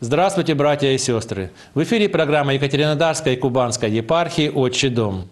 Здравствуйте, братья и сестры! В эфире программа Екатеринодарской и Кубанской епархии «Отчий дом».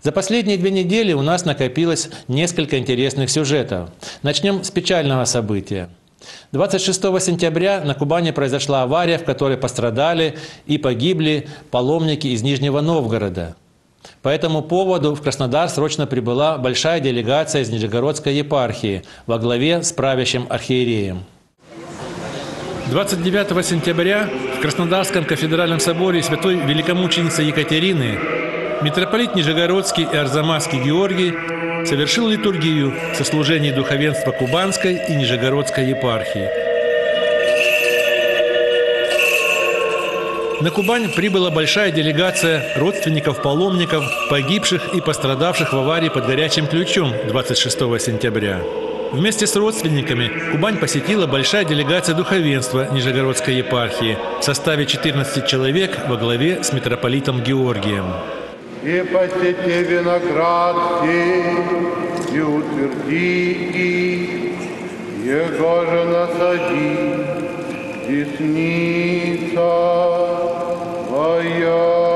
За последние две недели у нас накопилось несколько интересных сюжетов. Начнем с печального события. 26 сентября на Кубани произошла авария, в которой пострадали и погибли паломники из Нижнего Новгорода. По этому поводу в Краснодар срочно прибыла большая делегация из Нижегородской епархии во главе с правящим архиереем. 29 сентября в Краснодарском кафедральном соборе святой великомученицы Екатерины митрополит Нижегородский и Арзамасский Георгий совершил литургию со служений духовенства Кубанской и Нижегородской епархии. На Кубань прибыла большая делегация родственников паломников, погибших и пострадавших в аварии под горячим ключом 26 сентября. Вместе с родственниками Кубань посетила большая делегация духовенства Нижегородской епархии в составе 14 человек во главе с митрополитом Георгием. И посети виноград и утверди их, его же насади, десница твоя.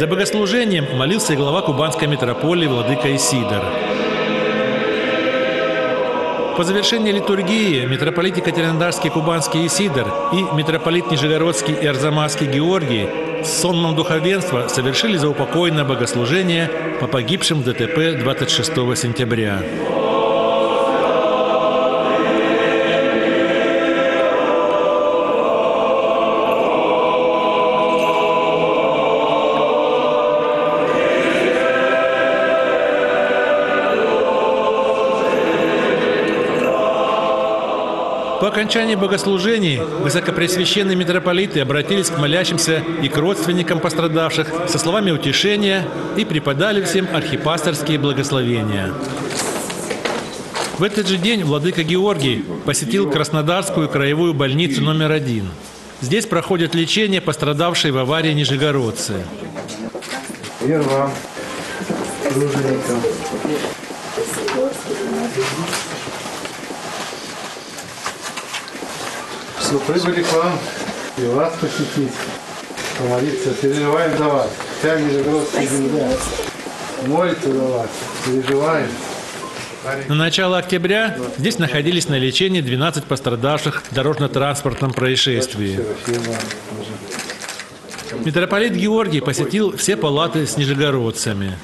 За богослужением молился и глава Кубанской митрополии Владыка Исидор. По завершении литургии митрополит Екатеринодарский Кубанский Исидор и митрополит Нижегородский и Арзамасский Георгий с сонмом духовенства совершили заупокойное богослужение по погибшим в ДТП 26 сентября. Окончании богослужений высокопресвященные митрополиты обратились к молящимся и к родственникам пострадавших со словами утешения и преподали всем архипасторские благословения. В этот же день владыка Георгий посетил Краснодарскую краевую больницу номер один. Здесь проходит лечение пострадавшей в аварии нижегородцы. Мир вам, Все, прибыли к вам и вас посетить, помолиться. Переживаем за вас. Вся Нижегородская земля молится за вас. Переживаем. На начало октября здесь находились на лечении 12 пострадавших в дорожно-транспортном происшествии. Митрополит Георгий посетил все палаты с нижегородцами.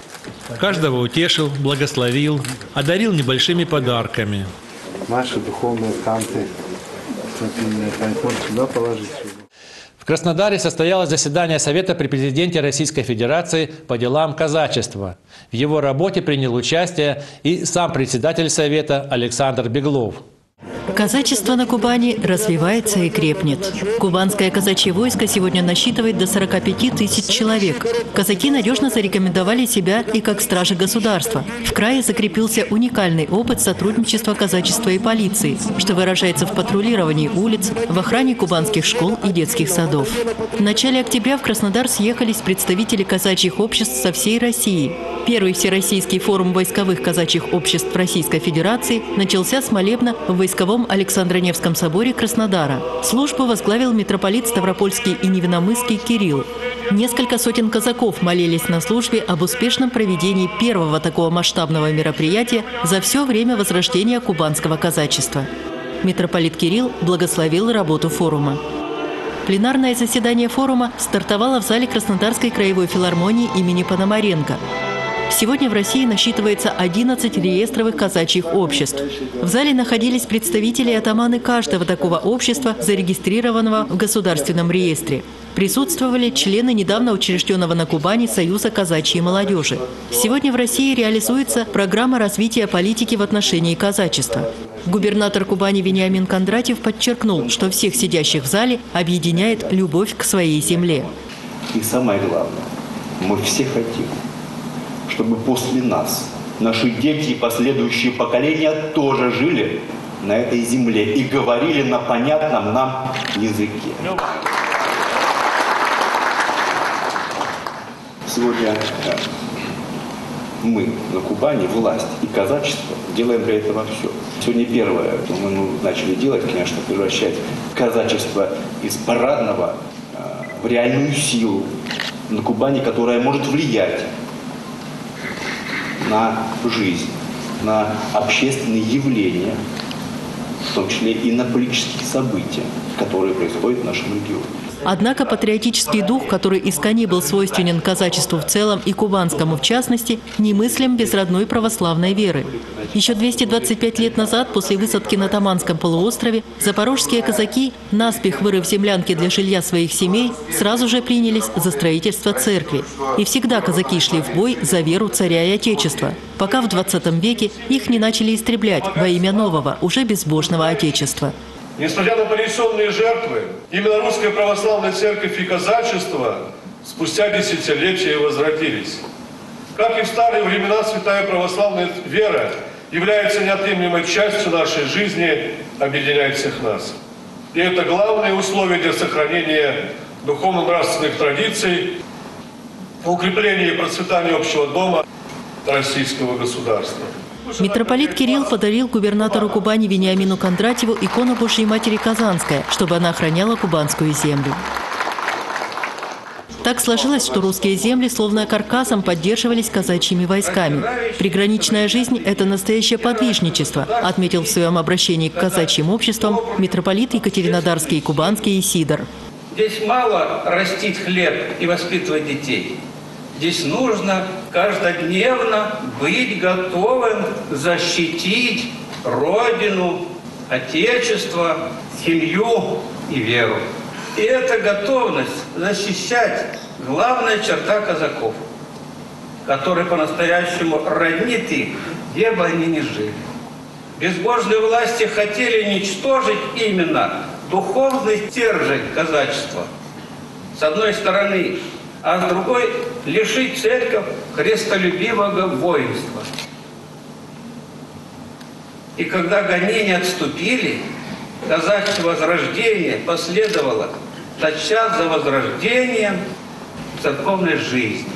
Каждого утешил, благословил, одарил небольшими подарками. Наши духовные канты. Сюда положить. В Краснодаре состоялось заседание Совета при президенте Российской Федерации по делам казачества. В его работе принял участие и сам председатель Совета Александр Беглов. Казачество на Кубани развивается и крепнет. Кубанское казачье войско сегодня насчитывает до 45 тысяч человек. Казаки надежно зарекомендовали себя и как стражи государства. В крае закрепился уникальный опыт сотрудничества казачества и полиции, что выражается в патрулировании улиц, в охране кубанских школ и детских садов. В начале октября в Краснодар съехались представители казачьих обществ со всей России. Первый всероссийский форум войсковых казачьих обществ Российской Федерации начался с молебна в войсковом Александро-Невском соборе Краснодара. Службу возглавил митрополит Ставропольский и Невиномысский Кирилл. Несколько сотен казаков молились на службе об успешном проведении первого такого масштабного мероприятия за все время возрождения кубанского казачества. Митрополит Кирилл благословил работу форума. Пленарное заседание форума стартовало в зале Краснодарской краевой филармонии имени Пономаренко. Сегодня в России насчитывается 11 реестровых казачьих обществ. В зале находились представители и атаманы каждого такого общества, зарегистрированного в государственном реестре. Присутствовали члены недавно учрежденного на Кубани Союза казачьей молодежи. Сегодня в России реализуется программа развития политики в отношении казачества. Губернатор Кубани Вениамин Кондратьев подчеркнул, что всех сидящих в зале объединяет любовь к своей земле. И самое главное, мы все хотим, чтобы после нас наши дети и последующие поколения тоже жили на этой земле и говорили на понятном нам языке. Сегодня э, мы на Кубани, власть и казачество, делаем для этого все. Сегодня первое, что мы ну, начали делать, конечно, превращать казачество из парадного э, в реальную силу на Кубани, которая может влиять на жизнь, на общественные явления, в том числе и на политические события, которые происходят в нашем регионе. Однако патриотический дух, который искони был свойственен казачеству в целом и кубанскому в частности, немыслим без родной православной веры. Еще 225 лет назад, после высадки на Таманском полуострове, запорожские казаки, наспех вырыв землянки для жилья своих семей, сразу же принялись за строительство церкви. И всегда казаки шли в бой за веру царя и отечества, пока в 20 веке их не начали истреблять во имя нового, уже безбожного отечества. Несмотря на понесенные жертвы, именно Русская Православная Церковь и казачество спустя десятилетия возродились. Как и в старые времена, святая православная вера является неотъемлемой частью нашей жизни, объединяет всех нас. И это главное условие для сохранения духовно-нравственных традиций, укрепления и процветания общего дома российского государства. Митрополит Кирилл подарил губернатору Кубани Вениамину Кондратьеву икону Божьей Матери Казанская, чтобы она охраняла кубанскую землю. Так сложилось, что русские земли словно каркасом поддерживались казачьими войсками. Приграничная жизнь – это настоящее подвижничество, отметил в своем обращении к казачьим обществам митрополит Екатеринодарский и Кубанский Исидор. Здесь мало растить хлеб и воспитывать детей. Здесь нужно каждодневно быть готовым защитить Родину, Отечество, семью и веру. И эта готовность защищать – главная черта казаков, которая по-настоящему роднит их, где бы они ни жили. Безбожные власти хотели уничтожить именно духовный стержень казачества. С одной стороны, а с другой – лишить церковь христолюбивого воинства. И когда гонения отступили, казачье возрождение последовало тотчас за возрождением церковной жизни.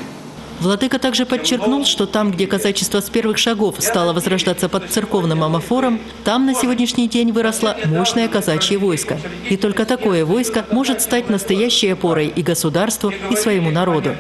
Владыка также подчеркнул, что там, где казачество с первых шагов стало возрождаться под церковным амофором, там на сегодняшний день выросло мощное казачье войско. И только такое войско может стать настоящей опорой и государству, и своему народу.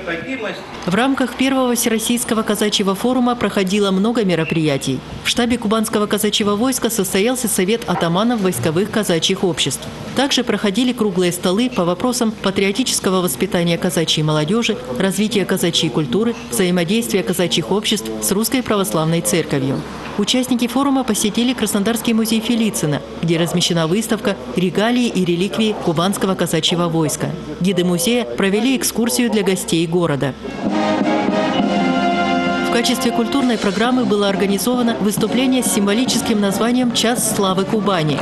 В рамках первого Всероссийского казачьего форума проходило много мероприятий. В штабе Кубанского казачьего войска состоялся совет атаманов войсковых казачьих обществ. Также проходили круглые столы по вопросам патриотического воспитания казачьей молодежи, развития казачьей культуры, культуры, взаимодействия казачьих обществ с Русской Православной Церковью. Участники форума посетили Краснодарский музей Фелицина, где размещена выставка «Регалии и реликвии кубанского казачьего войска». Гиды музея провели экскурсию для гостей города. В качестве культурной программы было организовано выступление с символическим названием «Час славы Кубани».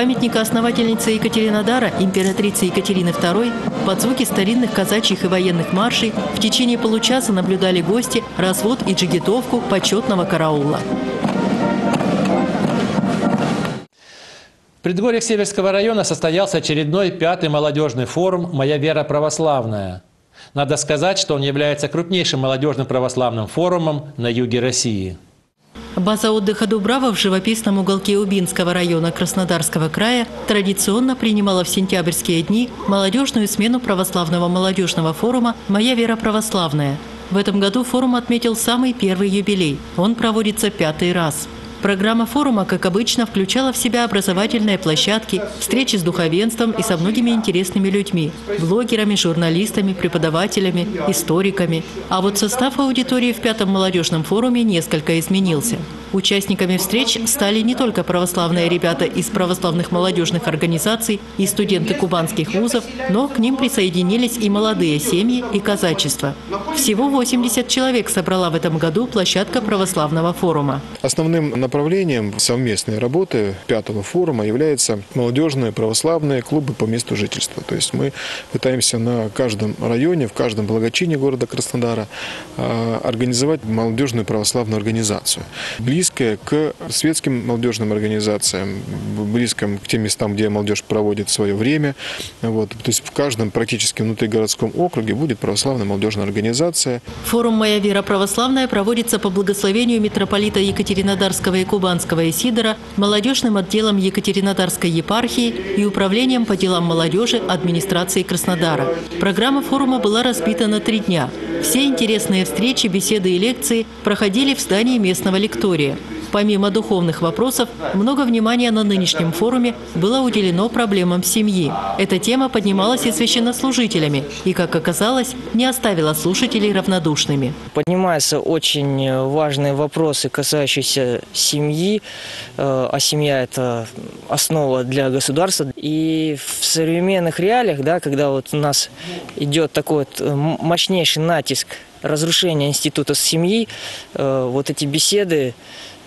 Памятника основательницы Екатеринодара, императрицы Екатерины II, под звуки старинных казачьих и военных маршей в течение получаса наблюдали гости развод и джигитовку почетного караула. В предгорьях Северского района состоялся очередной пятый молодежный форум «Моя вера православная». Надо сказать, что он является крупнейшим молодежным православным форумом на юге России. База отдыха «Дубрава» в живописном уголке Убинского района Краснодарского края традиционно принимала в сентябрьские дни молодежную смену православного молодежного форума «Моя вера православная». В этом году форум отметил самый первый юбилей. Он проводится пятый раз. Программа форума, как обычно, включала в себя образовательные площадки, встречи с духовенством и со многими интересными людьми – блогерами, журналистами, преподавателями, историками. А вот состав аудитории в пятом молодежном форуме несколько изменился. Участниками встреч стали не только православные ребята из православных молодежных организаций и студенты кубанских вузов, но к ним присоединились и молодые семьи и казачество. Всего 80 человек собрала в этом году площадка православного форума. Основным направлением совместной работы пятого форума является молодежные православные клубы по месту жительства. То есть мы пытаемся на каждом районе, в каждом благочине города Краснодара а, организовать молодежную православную организацию. Близкое к светским молодежным организациям, близким к тем местам, где молодежь проводит свое время. Вот. То есть в каждом практически внутригородском округе будет православная молодежная организация. Форум «Моя вера православная» проводится по благословению митрополита Екатеринодарского и Кубанского Исидора, молодежным отделом Екатеринодарской епархии и управлением по делам молодежи администрации Краснодара. Программа форума была разбита на три дня. Все интересные встречи, беседы и лекции проходили в здании местного лектория. Помимо духовных вопросов, много внимания на нынешнем форуме было уделено проблемам семьи. Эта тема поднималась и священнослужителями, и, как оказалось, не оставила слушателей равнодушными. Поднимаются очень важные вопросы, касающиеся семьи, э, а семья – это основа для государства. И в современных реалиях, да, когда вот у нас идет такой вот э, мощнейший натиск разрушения института семьи, э, вот эти беседы, э,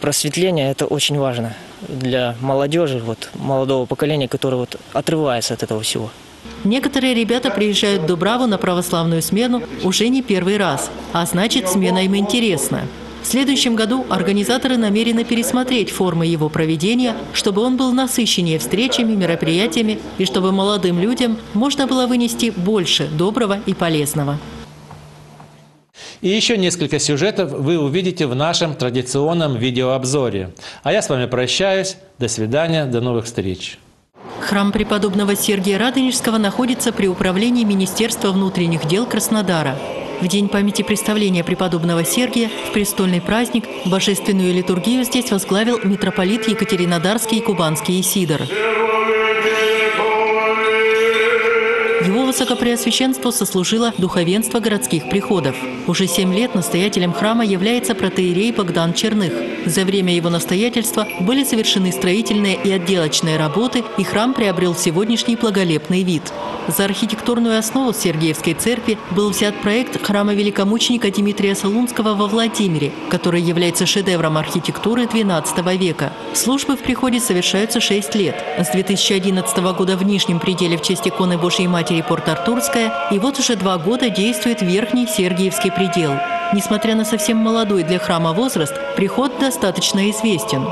просветление – это очень важно для молодежи, вот, молодого поколения, которое вот отрывается от этого всего. Некоторые ребята приезжают в Дубраву на православную смену уже не первый раз, а значит смена им интересна. В следующем году организаторы намерены пересмотреть формы его проведения, чтобы он был насыщеннее встречами, мероприятиями и чтобы молодым людям можно было вынести больше доброго и полезного. И еще несколько сюжетов вы увидите в нашем традиционном видеообзоре. А я с вами прощаюсь. До свидания, до новых встреч. Храм преподобного Сергия Радонежского находится при управлении Министерства внутренних дел Краснодара. В день памяти представления преподобного Сергия в престольный праздник божественную литургию здесь возглавил митрополит Екатеринодарский и Кубанский Исидор. Высокопреосвященству сослужило духовенство городских приходов. Уже семь лет настоятелем храма является протеерей Богдан Черных. За время его настоятельства были совершены строительные и отделочные работы, и храм приобрел сегодняшний благолепный вид. За архитектурную основу Сергиевской церкви был взят проект храма великомученика Дмитрия Солунского во Владимире, который является шедевром архитектуры XII века. Службы в приходе совершаются 6 лет. С 2011 года в Нижнем пределе в честь иконы Божьей Матери Порт-Артурская, и вот уже два года действует Верхний Сергиевский предел. Несмотря на совсем молодой для храма возраст, приход достаточно известен.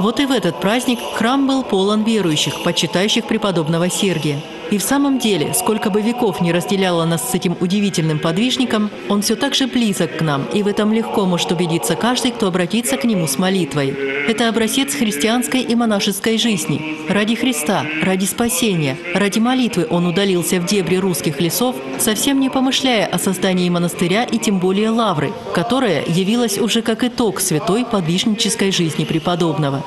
Вот и в этот праздник храм был полон верующих, почитающих преподобного Сергия. И в самом деле, сколько бы веков не разделяло нас с этим удивительным подвижником, он все так же близок к нам, и в этом легко может убедиться каждый, кто обратится к нему с молитвой. Это образец христианской и монашеской жизни. Ради Христа, ради спасения, ради молитвы он удалился в дебри русских лесов, совсем не помышляя о создании монастыря и тем более лавры, которая явилась уже как итог святой подвижнической жизни преподобного.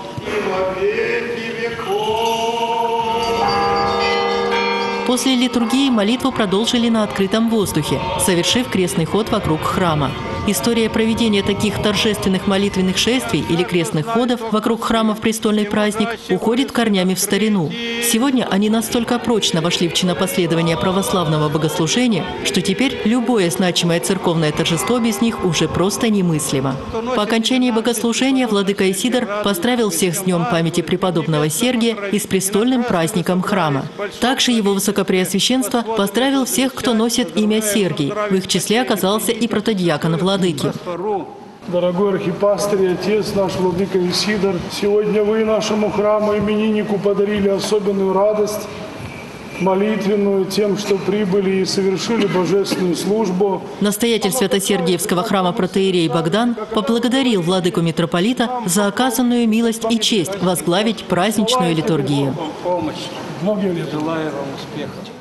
После литургии молитву продолжили на открытом воздухе, совершив крестный ход вокруг храма. История проведения таких торжественных молитвенных шествий или крестных ходов вокруг храма в престольный праздник уходит корнями в старину. Сегодня они настолько прочно вошли в чинопоследование православного богослужения, что теперь любое значимое церковное торжество без них уже просто немыслимо. По окончании богослужения владыка Исидор поздравил всех с Днем памяти преподобного Сергия и с престольным праздником храма. Также его высокопреосвященство поздравил всех, кто носит имя Сергий. В их числе оказался и протодиакон Владыка владыки. Дорогой архипастырь и отец наш, владыка Исидор, сегодня вы нашему храму имениннику подарили особенную радость, молитвенную тем, что прибыли и совершили божественную службу. Настоятель Свято-Сергиевского храма протеерей Богдан поблагодарил владыку митрополита за оказанную милость и честь возглавить праздничную литургию. Многие лет. Желаю вам успехов.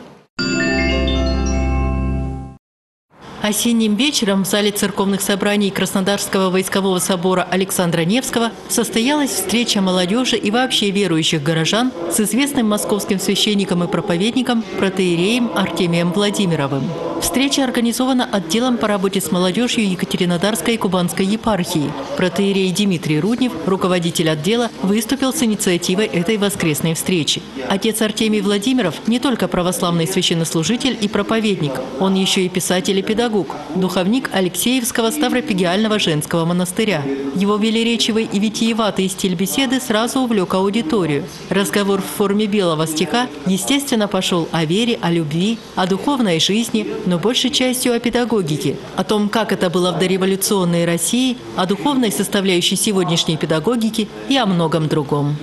Осенним вечером в зале церковных собраний Краснодарского войскового собора Александра Невского состоялась встреча молодежи и вообще верующих горожан с известным московским священником и проповедником протеереем Артемием Владимировым. Встреча организована отделом по работе с молодежью Екатеринодарской и Кубанской епархии. Протеерей Дмитрий Руднев, руководитель отдела, выступил с инициативой этой воскресной встречи. Отец Артемий Владимиров не только православный священнослужитель и проповедник, он еще и писатель и педагог педагог, духовник Алексеевского Ставропигиального женского монастыря. Его велеречивый и витиеватый стиль беседы сразу увлек аудиторию. Разговор в форме белого стиха, естественно, пошел о вере, о любви, о духовной жизни, но большей частью о педагогике, о том, как это было в дореволюционной России, о духовной составляющей сегодняшней педагогики и о многом другом.